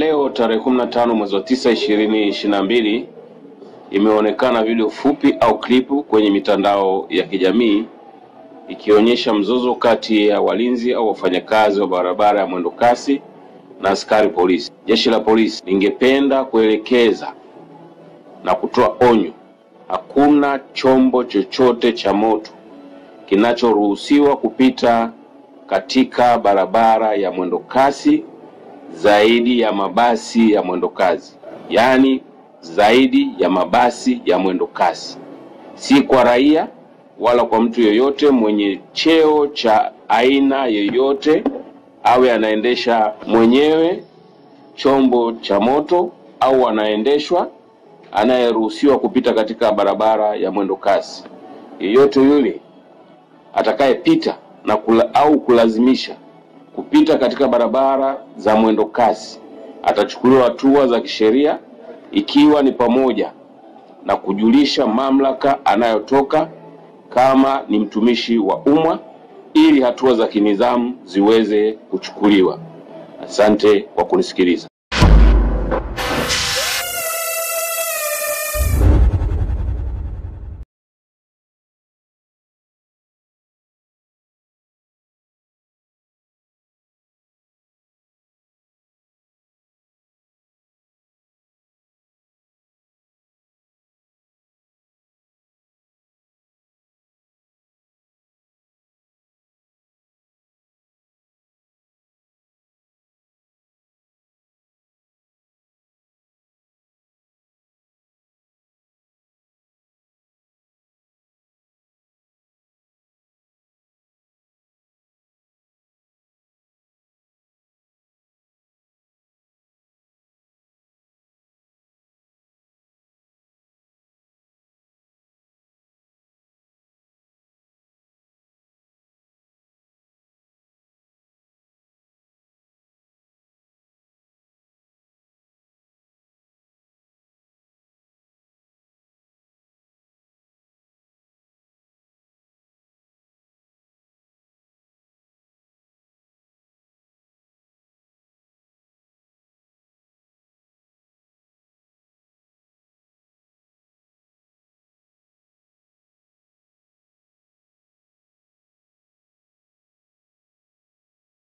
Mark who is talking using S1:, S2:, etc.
S1: leo tarehe 15 mwezi wa 9 2022 imeonekana video fupi au klipu kwenye mitandao ya kijamii ikionyesha mzozo kati ya walinzi au wafanyakazi wa barabara ya mwendo kasi na askari polisi. Jeshi la polisi lingependa kuelekeza na kutoa onyo, hakuna chombo chochote cha moto kinachoruhusiwa kupita katika barabara ya mwendo kasi zaidi ya mabasi ya mwendo kazi yaani zaidi ya mabasi ya mwendo kasi, si kwa raia wala kwa mtu yoyote mwenye cheo cha aina yoyote, awe anaendesha mwenyewe chombo cha moto au anaendeshwa, anayeruhusiwa kupita katika barabara ya mwendo kasi. Yeyote yule atakayepita na kula, au kulazimisha kupita katika barabara za mwendo kasi atachukuliwa hatua za kisheria ikiwa ni pamoja na kujulisha mamlaka anayotoka kama ni mtumishi wa umma ili hatua za kinidhamu ziweze kuchukuliwa. Asante kwa kunisikiliza.